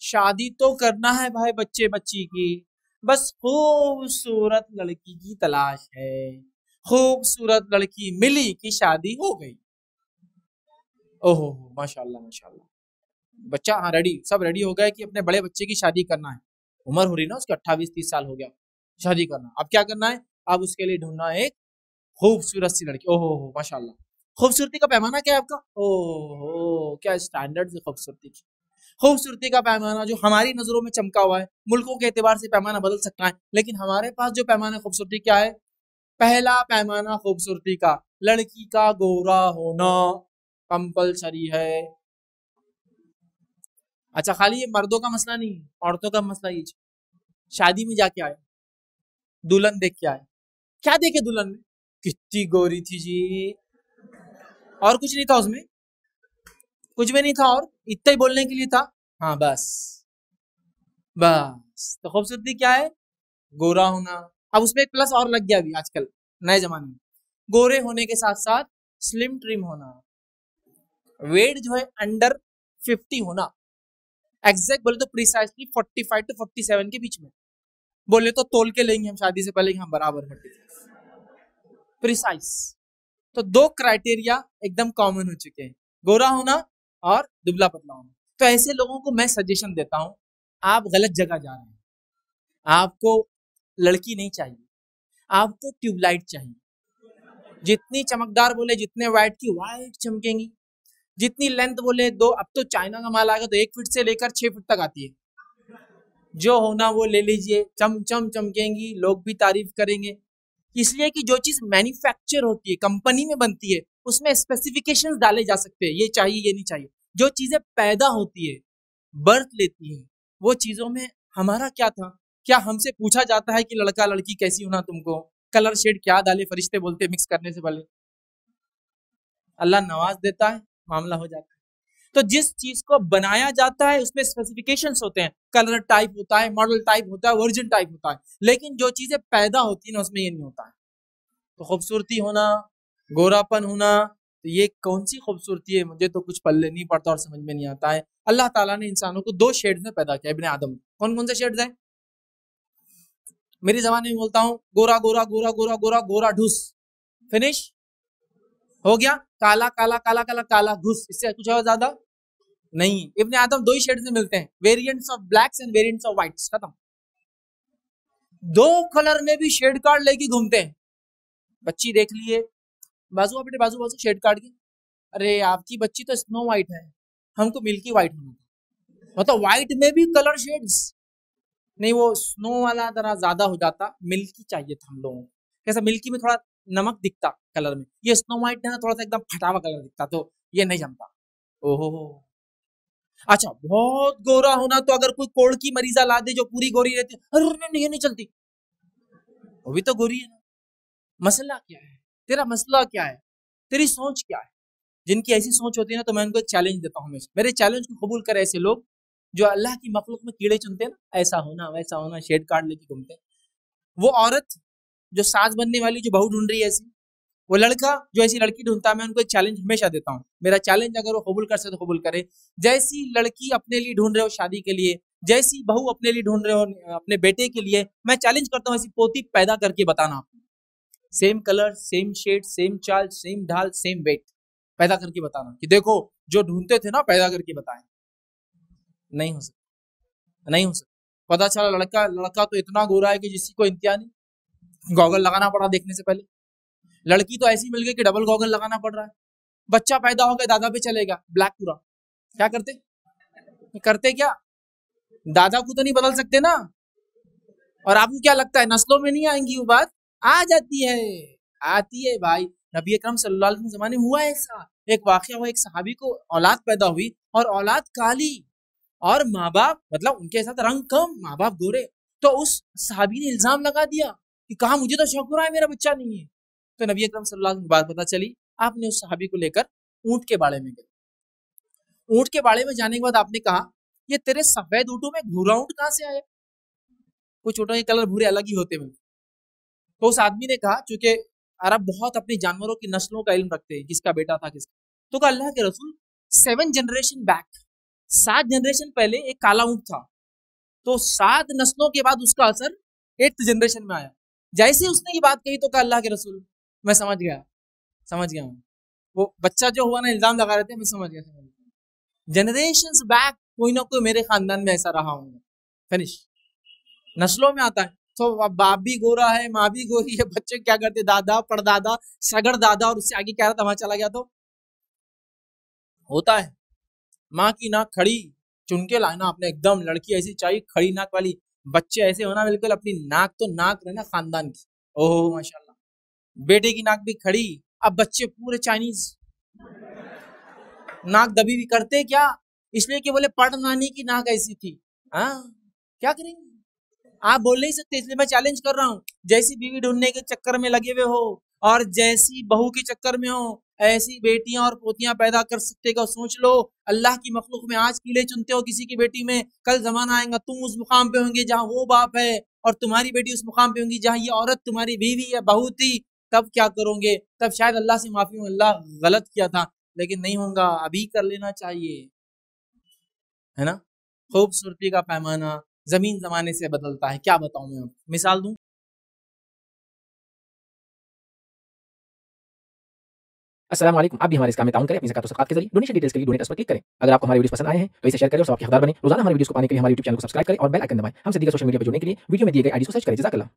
शादी तो करना है भाई बच्चे बच्ची की। बस खूबसूरत लड़की की तलाश है। खूबसूरत लड़की मिली कि शादी हो गई। ओहो, माशाल्लाह माशाल्लाह। बच्चा हाँ रेडी सब रेडी हो गया कि अपने बड़े बच्चे की शादी करना है। उम्र हो रही ना उसकी अट्ठाईस तीस साल हो गया। शादी करना अब क्या करना है? अब उसके लिए ढूंढना एक खूबसूरत सी लड़की। ओहो हो माशाल्लाह। खूबसूरती का पैमाना क्या है आपका? ओहो, क्या स्टैंडर्ड है खूबसूरती की? खूबसूरती का पैमाना जो हमारी नज़रों में चमका हुआ है, मुल्कों के एतबार से पैमाना बदल सकता है, लेकिन हमारे पास जो पैमाना खूबसूरती क्या है? पहला पैमाना खूबसूरती का, लड़की का गोरा होना, कंपलसरी है। अच्छा खाली ये मर्दों का मसला नहीं है औरतों का मसला ये शादी में जाके आए। दुल्हन देख के आए। क्या देखे दुल्हन में कितनी गोरी थी जी। और कुछ नहीं था उसमें? कुछ भी नहीं था और इतना ही बोलने के लिए था। हाँ बस। बस। तो खूबसूरती क्या है? गोरा होना। अब उसमें एक प्लस और लग गया अभी आजकल, नए जमाने में। गोरे होने के साथ साथ स्लिम ट्रिम होना। वेट जो है अंडर फिफ्टी होना। एग्जैक्ट बोले तो precisely forty five to forty seven के बीच में। बोले तो तोल के लेंगे हम, शादी से पहले हम बराबर फोर्टी प्रिसाइस तो दो क्राइटेरिया एकदम कॉमन हो चुके हैं। गोरा होना और दुबला पतला होना। तो ऐसे लोगों को मैं सजेशन देता हूँ, आप गलत जगह जा रहे हैं। आपको लड़की नहीं चाहिए, आपको ट्यूबलाइट चाहिए। जितनी चमकदार बोले, जितने वाइट की वाइट चमकेंगी। जितनी लेंथ बोले, दो, अब तो चाइना का माल आएगा तो एक फीट से लेकर छह फीट तक आती है। जो होना वो ले लीजिए। चम चम चमकेंगी, लोग भी तारीफ़ करेंगे। इसलिए कि जो चीज़ मैन्युफैक्चर होती है कंपनी में बनती है, उसमें स्पेसिफिकेशंस डाले जा सकते हैं, ये चाहिए, ये नहीं चाहिए। जो चीज़ें पैदा होती है बर्थ लेती है, वो चीज़ों में हमारा क्या था? क्या हमसे पूछा जाता है कि लड़का लड़की कैसी होना तुमको? कलर शेड क्या डाले, फरिश्ते बोलते मिक्स करने से पहले? अल्लाह नवाज़ देता है, मामला हो जाता है। तो जिस चीज़ को बनाया जाता है, उसमें स्पेसिफिकेशन होते हैं। कलर टाइप होता है मॉडल टाइप होता है वर्जन टाइप होता है। लेकिन जो चीज़ें पैदा होती है ना उसमें ये नहीं होता है। तो खूबसूरती होना, गोरापन होना तो ये कौन सी खूबसूरती है, मुझे तो कुछ पल्ले नहीं पड़ता और समझ में नहीं आता है। अल्लाह ताला ने इंसानों को दो शेड में पैदा किया, इबन आदम कौन कौन से शेड्स हैं? मेरी जबान में बोलता हूँ, गोरा गोरा गोरा गोरा गोरा गोरा, ढूस। फिनिश हो गया? काला काला काला काला काला घुस। इससे कुछ और ज़्यादा नहीं इब्ने आदम दो ही शेड्स में मिलते हैं। Variants of blacks and variants of whites खत्म। दो कलर में भी शेड कार्ड लेके घूमते हैं। बच्ची देख लिए। बाजू अपने बाजू बाजू शेड कार्ड की। अरे, आपकी बच्ची तो स्नो व्हाइट है। हमको मिल्की व्हाइट होना था। मतलब व्हाइट में भी कलर शेड्स नहीं, वो स्नो वाला तरह ज़्यादा हो जाता। मिल्की चाहिए था हम लोगों को। कैसा? मिल्की में थोड़ा नमक दिखता कलर में। ये स्नो व्हाइट है ना थोड़ा सा एकदम फटावा कलर दिखता तो ये नहीं जमता। ओहो। अच्छा बहुत गोरा होना तो अगर कोई कोड़ की मरीजा ला दे जो पूरी गोरी रहती है अरे नहीं, नहीं चलती। वो भी तो गोरी है ना। मसला क्या है? तेरा मसला क्या है? तेरी सोच क्या है? जिनकी ऐसी सोच होती है ना तो मैं उनको चैलेंज देता हूँ हमेशा। मेरे चैलेंज को कबूल करे ऐसे लोग जो अल्लाह की मखलूक में कीड़े चुनते हैं ना ऐसा होना वैसा होना शेड कार्ड लेके घूमते वो औरत जो सास बनने वाली, जो बहू ढूंढ रही है ऐसी, वो लड़का जो ऐसी लड़की ढूंढता है, मैं उनको एक चैलेंज हमेशा देता हूँ। मेरा चैलेंज अगर वो कबूल कर सकते तो कबूल करे। जैसी लड़की अपने लिए ढूंढ रहे हो शादी के लिए, जैसी बहू अपने लिए ढूंढ रहे हो, अपने बेटे के लिए, मैं चैलेंज करता हूँ ऐसी पोती पैदा करके बताना। Same colour same shade same चाल सेम ढाल सेम वेट पैदा करके बताना कि देखो, जो ढूंढते थे ना, पैदा करके बताएँ। नहीं हो सकता। नहीं हो सकता। पता चला लड़का लड़का तो इतना गोरा है कि जिसकी कोई इंतहा नहीं। गॉगल लगाना पड़ा देखने से पहले। लड़की तो ऐसी मिल गई कि डबल गॉगल लगाना पड़ रहा है। बच्चा पैदा हो गया दादा पे चलेगा ब्लैक पूरा। क्या करते? करते क्या? दादा को तो नहीं बदल सकते ना। और आपको क्या लगता है, नस्लों में नहीं आएँगी वो बात? आ जाती है, आती है भाई। नबी अकरम सल्लल्लाहु अलैहि जमाने में हुआ ऐसा। एक वाक्य हुआ, एक सहाबी को औलाद पैदा हुई और औलाद काली। और माँ बाप मतलब उनके साथ रंग कम, माँ बाप गोरे। तो उस सहाबी ने इल्ज़ाम लगा दिया। कि कहा, मुझे तो शौक हो रहा है, मेरा बच्चा नहीं है। तो नबी अकरम सल्लल्लाहु अलैहि बात पता चली, आपने उस सहाबी को लेकर ऊँट के बाड़े में गए। ऊँट के बाड़े में जाने के बाद आपने कहा, ये तेरे सफ़ेद ऊँटों में भूरा ऊँट कहाँ से आया? कुछ ऊँटों के कलर भूरे अलग ही होते हैं। तो उस आदमी ने कहा, चूँकि अरब बहुत अपने जानवरों की नस्लों का इल्म रखते हैं, किसका बेटा था, किसका? तो कहा, अल्लाह के रसूल, सेवन जनरेशन बैक, सात जनरेशन पहले एक काला ऊँट था। तो सात नस्लों के बाद उसका असर एट्थ जनरेशन में आया। जैसे उसने ये बात कही तो कहा, अल्लाह के रसूल, मैं समझ गया समझ गया हूँ। वो बच्चा जो हुआ ना, इल्ज़ाम लगा रहे थे, मैं समझ गया समझ गया। जनरेशन बैक कोई ना कोई मेरे खानदान में ऐसा रहा हूँ फिनिश नस्लों में आता है तो बाप भी गोरा है, माँ भी गोरी है, बच्चे क्या करते, दादा पड़दादा सगड़ दादा, और उससे आगे क्या था वहाँ चला गया तो? होता है। माँ की नाक खड़ी चुनके लाना अपने, एकदम लड़की ऐसी चाहिए, खड़ी नाक वाली। बच्चे ऐसे होना बिल्कुल अपनी नाक तो नाक रहना खानदान की। ओहो, माशाल्लाह। बेटे की नाक भी खड़ी, अब बच्चे पूरे चाइनीज़। नाक दबी भी करते क्या? इसलिए कि बोले, पढ़ नानी की नाक ऐसी थी। हाँ क्या करेंगे आप बोल नहीं सकते, इसलिए मैं चैलेंज कर रहा हूँ। जैसी बीवी ढूँढने के चक्कर में लगे हुए हो, और जैसी बहू के चक्कर में हो ऐसी बेटियाँ और पोतियाँ पैदा कर सकते का सोच लो, अल्लाह की मखलूक में आज किले चुनते हो किसी की बेटी में। कल जमाना आएगा, तुम उस मुकाम पे होंगे जहाँ वो बाप है और तुम्हारी बेटी उस मुकाम पे होंगी जहाँ ये औरत तुम्हारी बीवी या बहू थी तब क्या करोगे? तब शायद अल्लाह से माफ़ी हूँ अल्लाह गलत किया था, लेकिन नहीं होगा, अभी कर लेना चाहिए। है ना? खूबसूरती का पैमाना ज़मीन जमाने से बदलता है। क्या बताऊँ मैं मिसाल दूँ? वालेकुम आप भी हमारे इस काम में ताउन करें, अपनी ज़कात और के ज़रिए डोनेशन डिटेल्स के लिए डोनेट पर क्लिक करें। अगर आपको हमारे वीडियो पसंद आए हैं तो इसे शेयर करें और सबके हकदार बने। रोज़ाना हमारे वीडियो को पाने के लिए हमारे यूट्यूब चैनल को सब्सक्राइब करें और बेल आइकन दबाएँ। हमसे दीगर सोशल मीडिया पर जुड़ने के लिए वीडियो में दिए गए आईडी को सर्च करें। जजाकल्लाह।